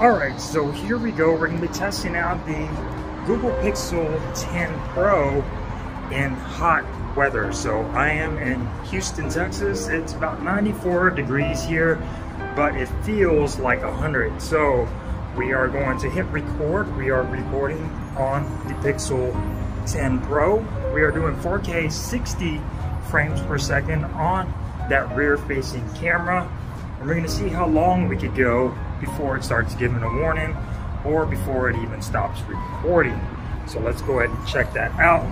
Alright, so here we go. We're going to be testing out the Google Pixel 10 Pro in hot weather. So I am in Houston, Texas. It's about 94 degrees here, but it feels like 100. So we are going to hit record. We are recording on the Pixel 10 Pro. We are doing 4K 60 frames per second on that rear facing camera. And we're gonna see how long we could go before it starts giving a warning or before it even stops recording. So let's go ahead and check that out.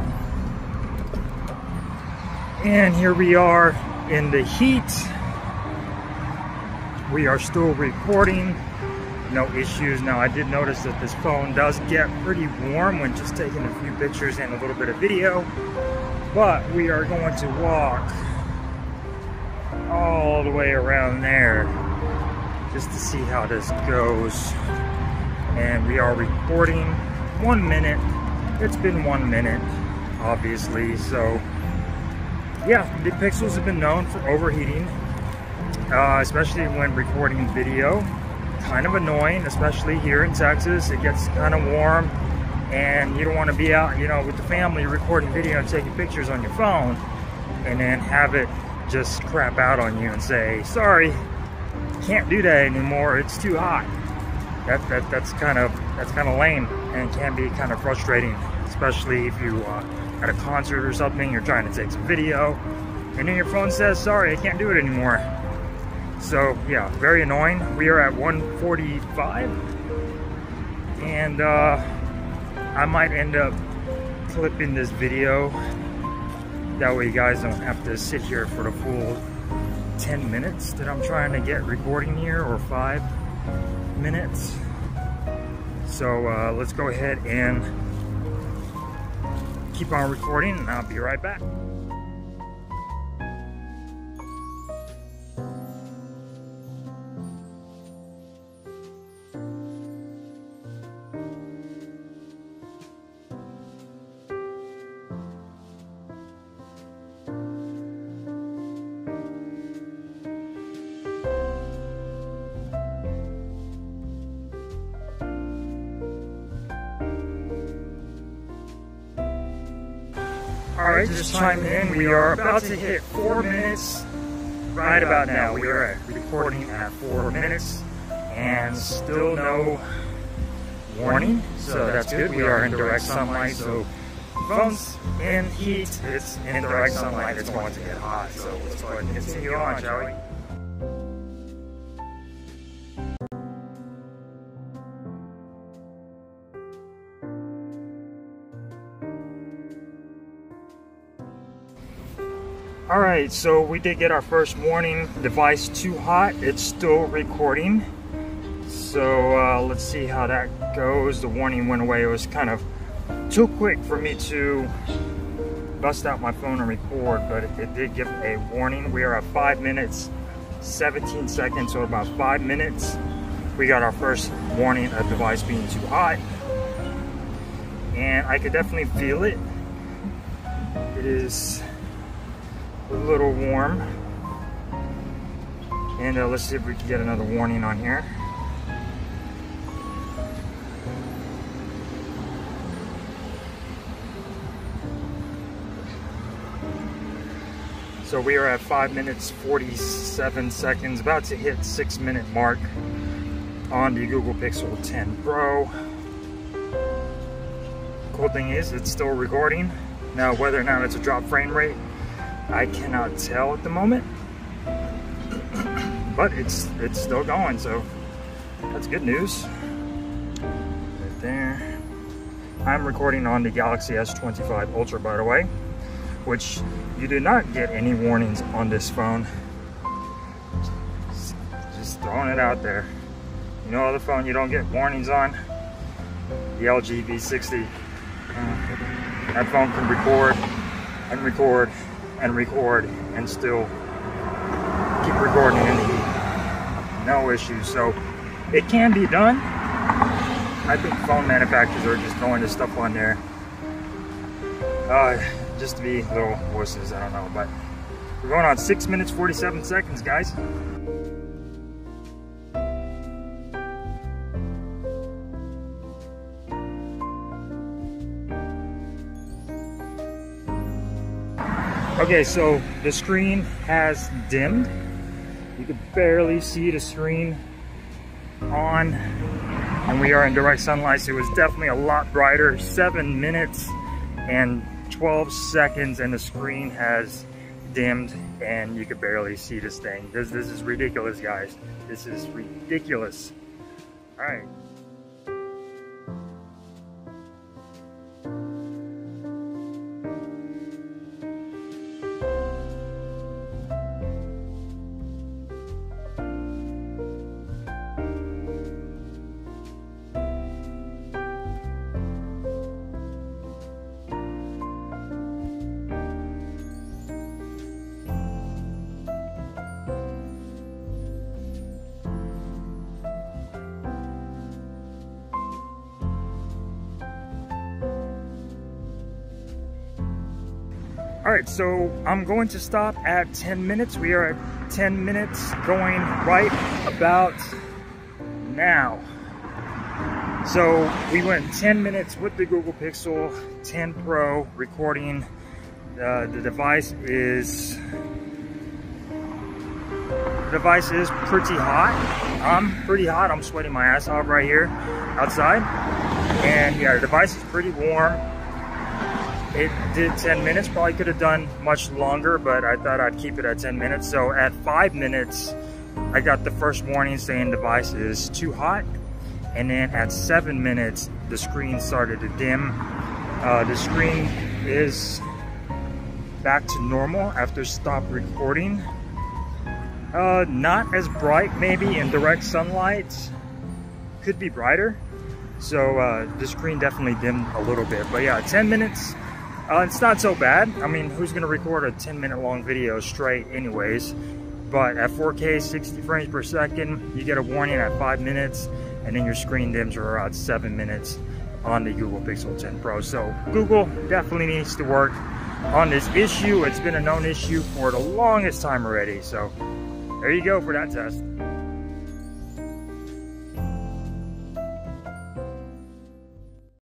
And here we are in the heat. We are still recording, no issues. Now I did notice that this phone does get pretty warm when just taking a few pictures and a little bit of video, but we are going to walk all the way around there just to see how this goes. And we are recording one minute. It's been one minute, obviously. So yeah, the Pixels have been known for overheating, uh, especially when recording video. Kind of annoying, especially here in Texas. It gets kind of warm and you don't want to be out, you know, with the family recording video and taking pictures on your phone and then have it just crap out on you and say, sorry, can't do that anymore. It's too hot. That, that that's kind of that's kind of lame and can be kind of frustrating, especially if you uh, at a concert or something. You're trying to take some video, and then your phone says, "Sorry, I can't do it anymore." So yeah, very annoying. We are at 145, and uh, I might end up clipping this video. That way, you guys don't have to sit here for the full 10 minutes that I'm trying to get recording here or five minutes. So uh, let's go ahead and keep on recording and I'll be right back. All right, just chime in. We are about to hit four minutes right about now. We are recording at four minutes and still no warning, so that's good. We are in direct sunlight, so phone's in heat, it's in direct sunlight, it's going to get hot. So let's go ahead and continue on, shall we? All right, so we did get our first warning device too hot. It's still recording. So uh, let's see how that goes. The warning went away. It was kind of too quick for me to bust out my phone and record, but it, did give a warning. We are at five minutes, 17 seconds, or about five minutes. We got our first warning of device being too hot. And I could definitely feel it. It is a little warm. And uh, let's see if we can get another warning on here. So we are at 5 minutes 47 seconds, about to hit 6 minute mark on the Google Pixel 10 Pro. Cool thing is, it's still recording. Now, whether or not it's a drop frame rate, I cannot tell at the moment. but it's it's still going, so that's good news. Right there. I'm recording on the Galaxy S25 Ultra, by the way, which you do not get any warnings on this phone. Just, throwing it out there. You know other phone you don't get warnings on? The LG V60. Uh, that phone can record and record and record and still keep recording in the heat. No issues. So it can be done. I think phone manufacturers are just throwing this stuff on there uh, just to be little wusses. I don't know, but we're going on six minutes 47 seconds, guys. Okay, so the screen has dimmed. You can barely see the screen on and we are in direct sunlight so it was definitely a lot brighter. Seven minutes and 12 seconds and the screen has dimmed and you could barely see this thing. This this is ridiculous guys. This is ridiculous. All right All right, so I'm going to stop at 10 minutes. We are at 10 minutes going right about now. So we went 10 minutes with the Google Pixel 10 Pro recording. Uh, the device is the device is pretty hot. I'm pretty hot. I'm sweating my ass off right here outside. And yeah, the device is pretty warm it did 10 minutes. Probably could have done much longer but i thought i'd keep it at 10 minutes. So at five minutes i got the first warning saying device is too hot. And then at seven minutes the screen started to dim. Uh, the screen is back to normal after stop recording. Uh, not as bright maybe in direct sunlight. Could be brighter. So uh, the screen definitely dimmed a little bit. But yeah 10 minutes uh, it's not so bad. I mean, who's gonna record a 10 minute long video straight anyways? But at 4K, 60 frames per second, you get a warning at five minutes, and then your screen dims are around seven minutes on the Google Pixel 10 Pro. So Google definitely needs to work on this issue. It's been a known issue for the longest time already. So there you go for that test.